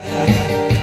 Yeah.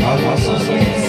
Shasha